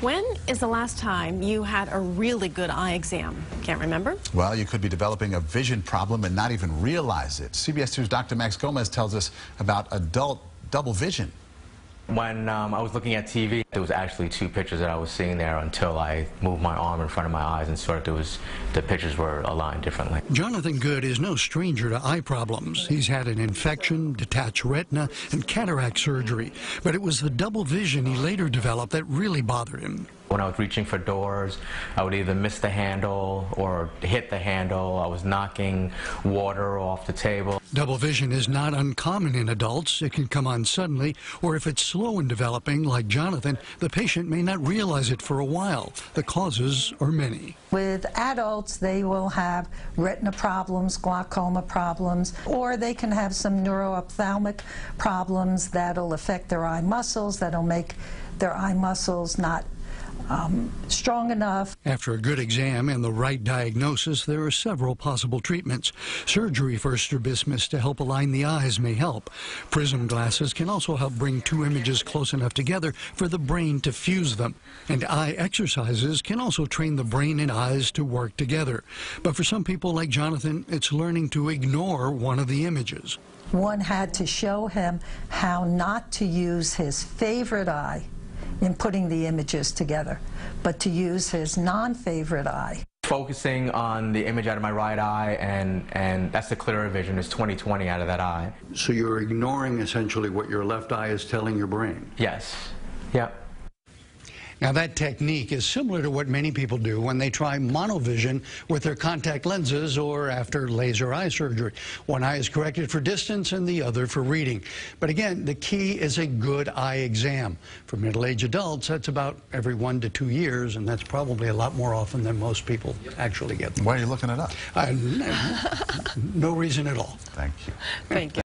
When is the last time you had a really good eye exam? Can't remember? Well, you could be developing a vision problem and not even realize it. CBS 2's Dr. Max Gomez tells us about adult double vision. When um, I was looking at TV, there was actually two pictures that I was seeing there until I moved my arm in front of my eyes and saw that there was the pictures were aligned differently. Jonathan Good is no stranger to eye problems. He's had an infection, detached retina, and cataract surgery. But it was the double vision he later developed that really bothered him. When I was reaching for doors, I would either miss the handle or hit the handle. I was knocking water off the table. Double vision is not uncommon in adults. It can come on suddenly, or if it's slow in developing, like Jonathan, the patient may not realize it for a while. The causes are many. With adults, they will have retina problems, glaucoma problems, or they can have some neuroophthalmic problems that'll affect their eye muscles, that'll make their eye muscles not um, strong enough. After a good exam and the right diagnosis, there are several possible treatments. Surgery for strabismus to help align the eyes may help. Prism glasses can also help bring two images close enough together for the brain to fuse them. And eye exercises can also train the brain and eyes to work together. But for some people like Jonathan, it's learning to ignore one of the images. One had to show him how not to use his favorite eye in putting the images together, but to use his non-favorite eye. Focusing on the image out of my right eye, and, and that's the clearer vision, is 20/20 out of that eye. So you're ignoring essentially what your left eye is telling your brain. Yes. Yep. Now, that technique is similar to what many people do when they try monovision with their contact lenses or after laser eye surgery. One eye is corrected for distance and the other for reading. But again, the key is a good eye exam. For middle-aged adults, that's about every one to two years, and that's probably a lot more often than most people actually get them. Why are you looking it up? Uh, no reason at all. Thank you. Thank you.